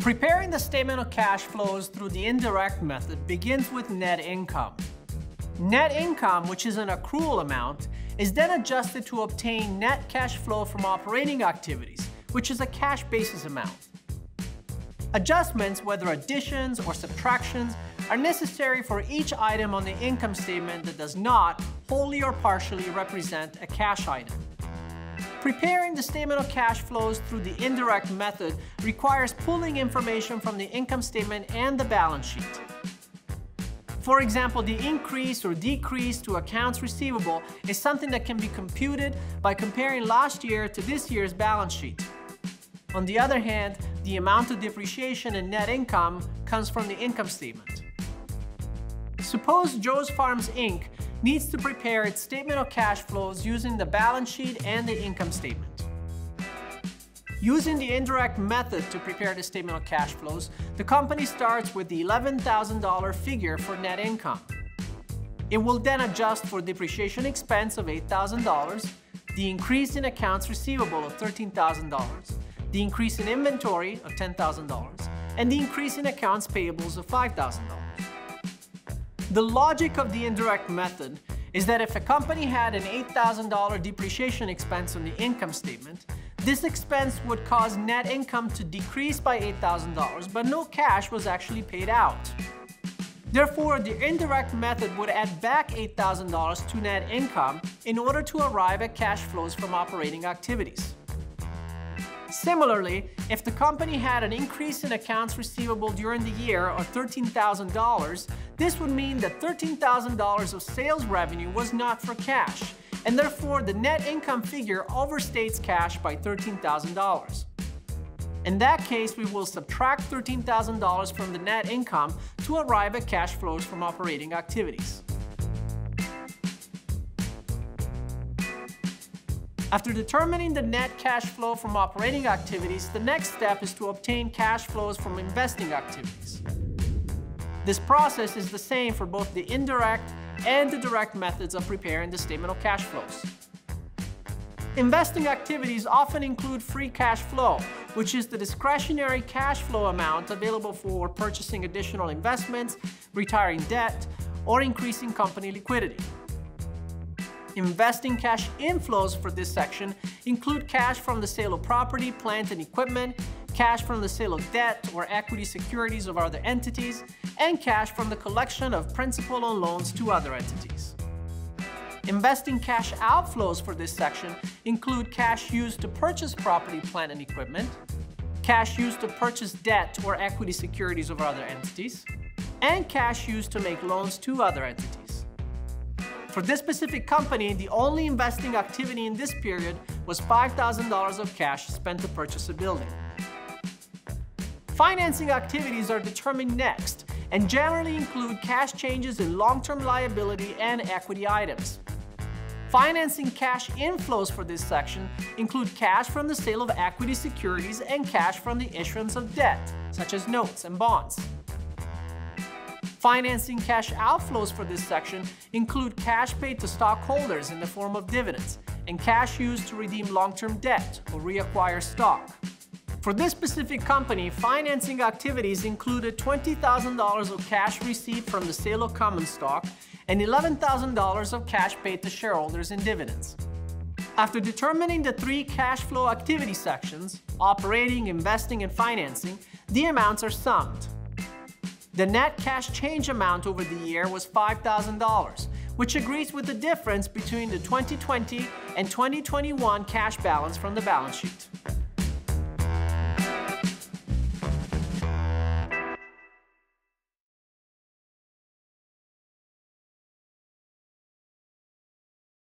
Preparing the statement of cash flows through the indirect method begins with net income. Net income, which is an accrual amount, is then adjusted to obtain net cash flow from operating activities, which is a cash basis amount. Adjustments, whether additions or subtractions, are necessary for each item on the income statement that does not, wholly or partially, represent a cash item. Preparing the statement of cash flows through the indirect method requires pulling information from the income statement and the balance sheet. For example, the increase or decrease to accounts receivable is something that can be computed by comparing last year to this year's balance sheet. On the other hand, the amount of depreciation and net income comes from the income statement. Suppose Joe's Farms Inc. needs to prepare its statement of cash flows using the balance sheet and the income statement. Using the indirect method to prepare the statement of cash flows, the company starts with the $11,000 figure for net income. It will then adjust for depreciation expense of $8,000, the increase in accounts receivable of $13,000, the increase in inventory of $10,000, and the increase in accounts payables of $5,000. The logic of the indirect method is that if a company had an $8,000 depreciation expense on the income statement, this expense would cause net income to decrease by $8,000, but no cash was actually paid out. Therefore, the indirect method would add back $8,000 to net income in order to arrive at cash flows from operating activities. Similarly, if the company had an increase in accounts receivable during the year of $13,000, this would mean that $13,000 of sales revenue was not for cash, and therefore the net income figure overstates cash by $13,000. In that case, we will subtract $13,000 from the net income to arrive at cash flows from operating activities. After determining the net cash flow from operating activities, the next step is to obtain cash flows from investing activities. This process is the same for both the indirect and the direct methods of preparing the statement of cash flows. Investing activities often include free cash flow, which is the discretionary cash flow amount available for purchasing additional investments, retiring debt, or increasing company liquidity. Investing cash inflows for this section include cash from the sale of property, plant, and equipment, cash from the sale of debt or equity securities of other entities, and cash from the collection of principal on loans to other entities. Investing cash outflows for this section include cash used to purchase property, plant, and equipment, cash used to purchase debt or equity securities of other entities, and cash used to make loans to other entities. For this specific company, the only investing activity in this period was $5,000 of cash spent to purchase a building. Financing activities are determined next and generally include cash changes in long-term liability and equity items. Financing cash inflows for this section include cash from the sale of equity securities and cash from the issuance of debt, such as notes and bonds. Financing cash outflows for this section include cash paid to stockholders in the form of dividends and cash used to redeem long-term debt or reacquire stock. For this specific company, financing activities included $20,000 of cash received from the sale of common stock and $11,000 of cash paid to shareholders in dividends. After determining the three cash flow activity sections, operating, investing, and financing, the amounts are summed. The net cash change amount over the year was $5,000, which agrees with the difference between the 2020 and 2021 cash balance from the balance sheet.